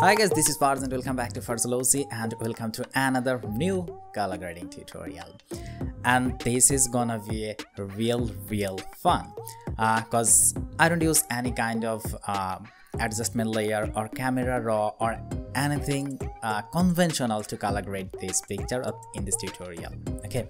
Hi guys, this is Farz and welcome back to Farzzology and welcome to another new color grading tutorial. And this is gonna be real, real fun because uh, I don't use any kind of uh, adjustment layer or camera raw or anything uh, conventional to color grade this picture in this tutorial. Okay,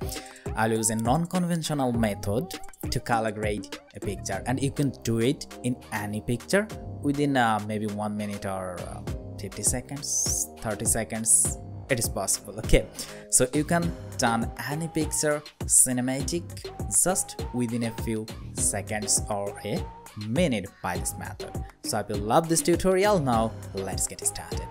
I'll use a non-conventional method to color grade a picture and you can do it in any picture within uh, maybe one minute or uh, 50 seconds 30 seconds it is possible okay? So you can turn any picture cinematic just within a few seconds or a minute by this method. So if you love this tutorial now let's get started.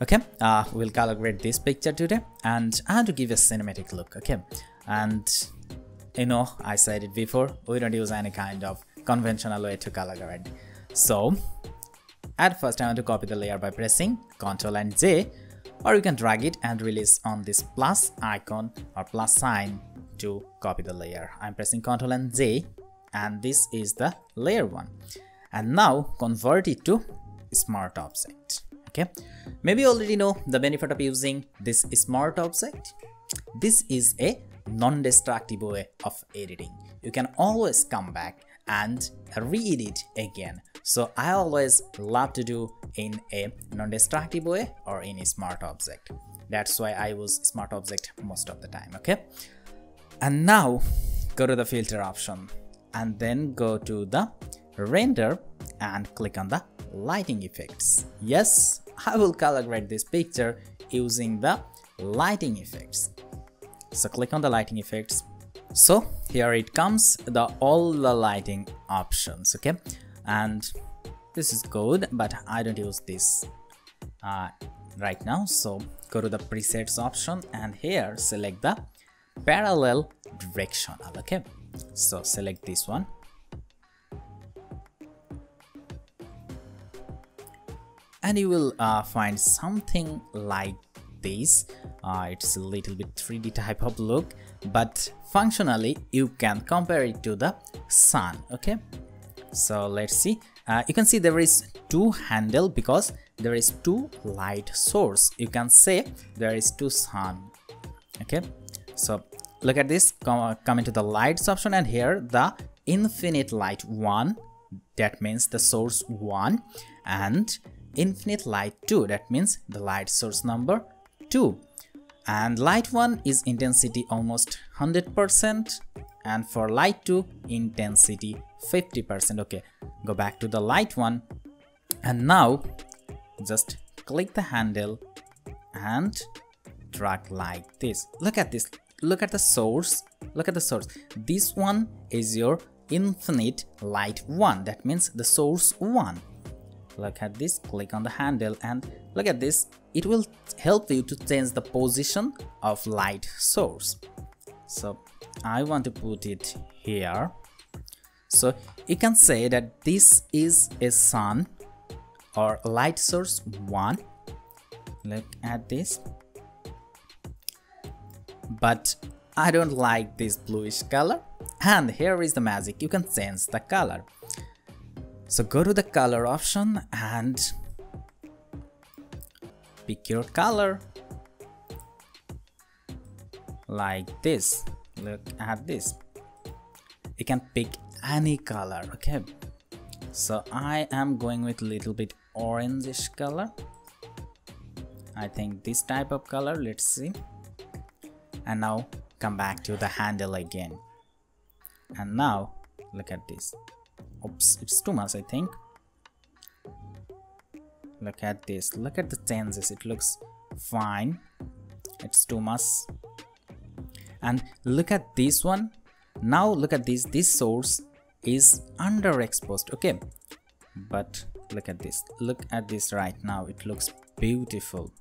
Okay uh, we'll color grade this picture today and i want to give a cinematic look okay? And you know i said it before we don't use any kind of conventional way to color grade so at first i want to copy the layer by pressing ctrl and j or you can drag it and release on this plus icon or plus sign to copy the layer. I'm pressing ctrl and j and this is the layer one. And now convert it to smart object okay? Maybe you already know the benefit of using this smart object. This is a non-destructive way of editing. You can always come back and re-edit again. So I always love to do in a non-destructive way or in a smart object. That's why I use smart object most of the time, okay? And now go to the filter option and then go to the render and click on the lighting effects. Yes, I will color grade this picture using the lighting effects so click on the lighting effects. So here it comes the all the lighting options okay? And this is good but i don't use this uh, right now. So go to the presets option and here select the parallel directional okay? So select this one. And you will uh, find something like this uh, it's a little bit 3d type of look but functionally you can compare it to the sun okay? So let's see. Uh, you can see there is two handle because there is two light source. You can say there is two sun okay? So look at this come, come into the lights option and here the infinite light one that means the source one and infinite light 2 that means the light source number 2 and light 1 is intensity almost 100% and for light 2 intensity 50% okay go back to the light 1 and now just click the handle and drag like this. Look at this. Look at the source. Look at the source. This one is your infinite light 1 that means the source 1 look at this click on the handle and look at this. It will help you to change the position of light source. So i want to put it here. So you can say that this is a sun or light source 1 look at this. But I don't like this bluish color. And here is the magic. You can change the color so go to the color option and pick your color. Like this. Look at this. You can pick any color okay? So I am going with a little bit orangish color. I think this type of color let's see. And now come back to the handle again. And now look at this oops it's too much i think. Look at this. Look at the changes it looks fine. It's too much and look at this one. Now look at this. This source is underexposed. Okay. But look at this. Look at this right now. It looks beautiful.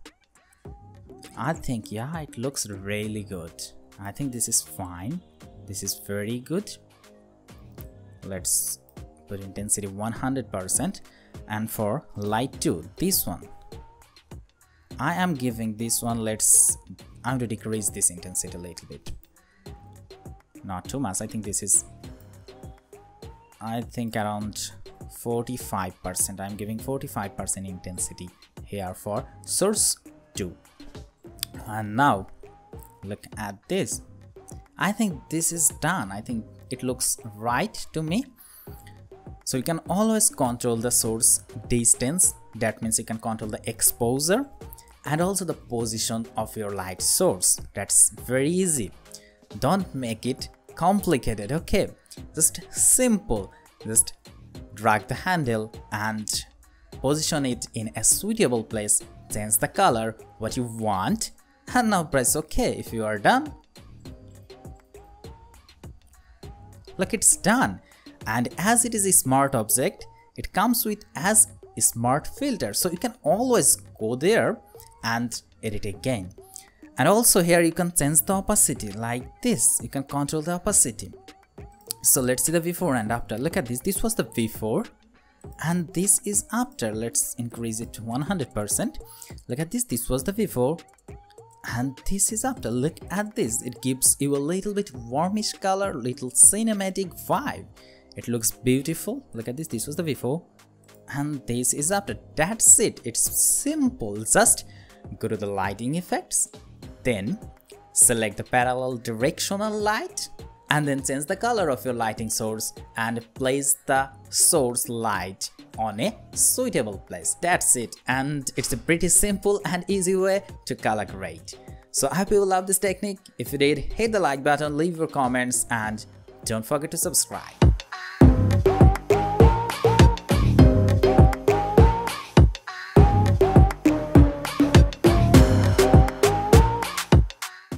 I think yeah it looks really good. I think this is fine. This is very good. Let's put intensity 100% and for light 2 this one. I am giving this one let's I'm to decrease this intensity a little bit. Not too much I think this is I think around 45% I'm giving 45% intensity here for source 2 and now look at this. I think this is done. I think it looks right to me so you can always control the source distance. That means you can control the exposure and also the position of your light source. That's very easy. Don't make it complicated okay? Just simple. Just drag the handle and position it in a suitable place. Change the color what you want. And now press ok if you are done. Look it's done and as it is a smart object it comes with as a smart filter. So you can always go there and edit again. And also here you can change the opacity like this. You can control the opacity. So let's see the before and after. Look at this. This was the before and this is after. Let's increase it to 100% look at this. This was the before and this is after. Look at this. It gives you a little bit warmish color little cinematic vibe it looks beautiful look at this this was the before and this is after that's it it's simple just go to the lighting effects then select the parallel directional light and then change the color of your lighting source and place the source light on a suitable place. That's it and it's a pretty simple and easy way to color grade. So I hope you love this technique. If you did, hit the like button, leave your comments and don't forget to subscribe.